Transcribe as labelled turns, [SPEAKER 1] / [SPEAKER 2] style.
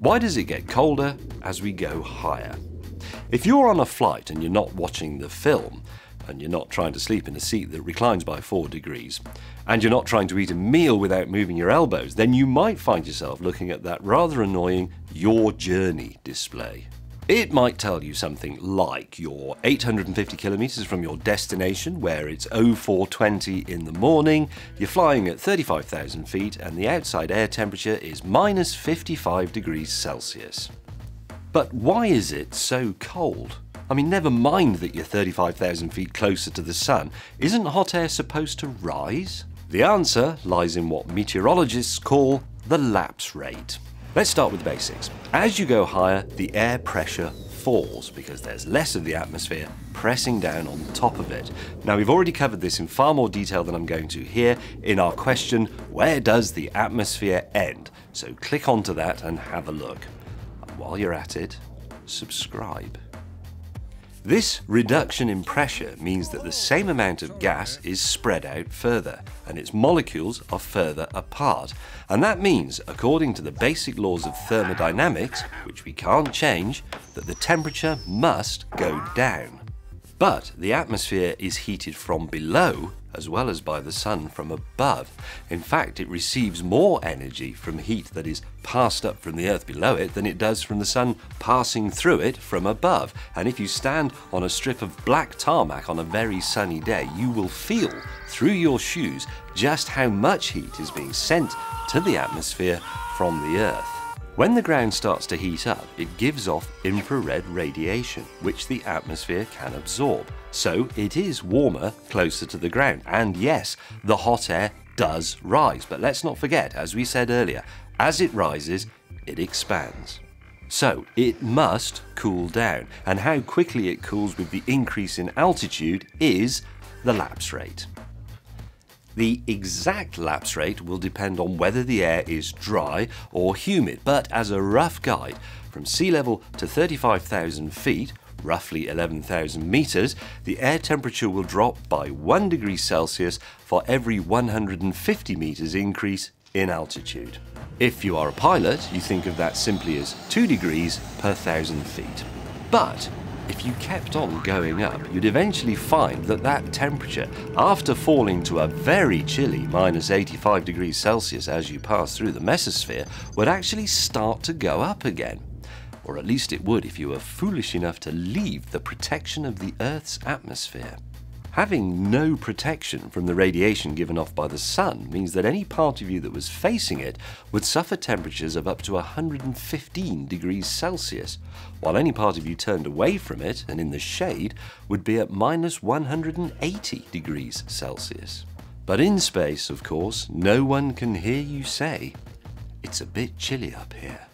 [SPEAKER 1] Why does it get colder as we go higher? If you're on a flight and you're not watching the film, and you're not trying to sleep in a seat that reclines by 4 degrees, and you're not trying to eat a meal without moving your elbows, then you might find yourself looking at that rather annoying Your Journey display. It might tell you something like you're 850 kilometers from your destination, where it's 0420 in the morning, you're flying at 35,000 feet, and the outside air temperature is minus 55 degrees Celsius. But why is it so cold? I mean, never mind that you're 35,000 feet closer to the sun. Isn't hot air supposed to rise? The answer lies in what meteorologists call the lapse rate. Let's start with the basics. As you go higher, the air pressure falls because there's less of the atmosphere pressing down on top of it. Now, we've already covered this in far more detail than I'm going to here in our question, where does the atmosphere end? So click onto that and have a look. And while you're at it, subscribe. This reduction in pressure means that the same amount of gas is spread out further and its molecules are further apart. And that means, according to the basic laws of thermodynamics, which we can't change, that the temperature must go down. But the atmosphere is heated from below as well as by the sun from above. In fact, it receives more energy from heat that is passed up from the earth below it than it does from the sun passing through it from above. And if you stand on a strip of black tarmac on a very sunny day, you will feel through your shoes just how much heat is being sent to the atmosphere from the earth. When the ground starts to heat up, it gives off infrared radiation, which the atmosphere can absorb. So it is warmer closer to the ground. And yes, the hot air does rise. But let's not forget, as we said earlier, as it rises, it expands. So it must cool down. And how quickly it cools with the increase in altitude is the lapse rate. The exact lapse rate will depend on whether the air is dry or humid, but as a rough guide, from sea level to 35,000 feet, roughly 11,000 meters, the air temperature will drop by 1 degree Celsius for every 150 meters increase in altitude. If you are a pilot, you think of that simply as 2 degrees per thousand feet. But if you kept on going up, you'd eventually find that that temperature, after falling to a very chilly minus 85 degrees Celsius as you pass through the mesosphere, would actually start to go up again. Or at least it would if you were foolish enough to leave the protection of the Earth's atmosphere. Having no protection from the radiation given off by the sun means that any part of you that was facing it would suffer temperatures of up to 115 degrees Celsius, while any part of you turned away from it and in the shade would be at minus 180 degrees Celsius. But in space, of course, no one can hear you say, it's a bit chilly up here.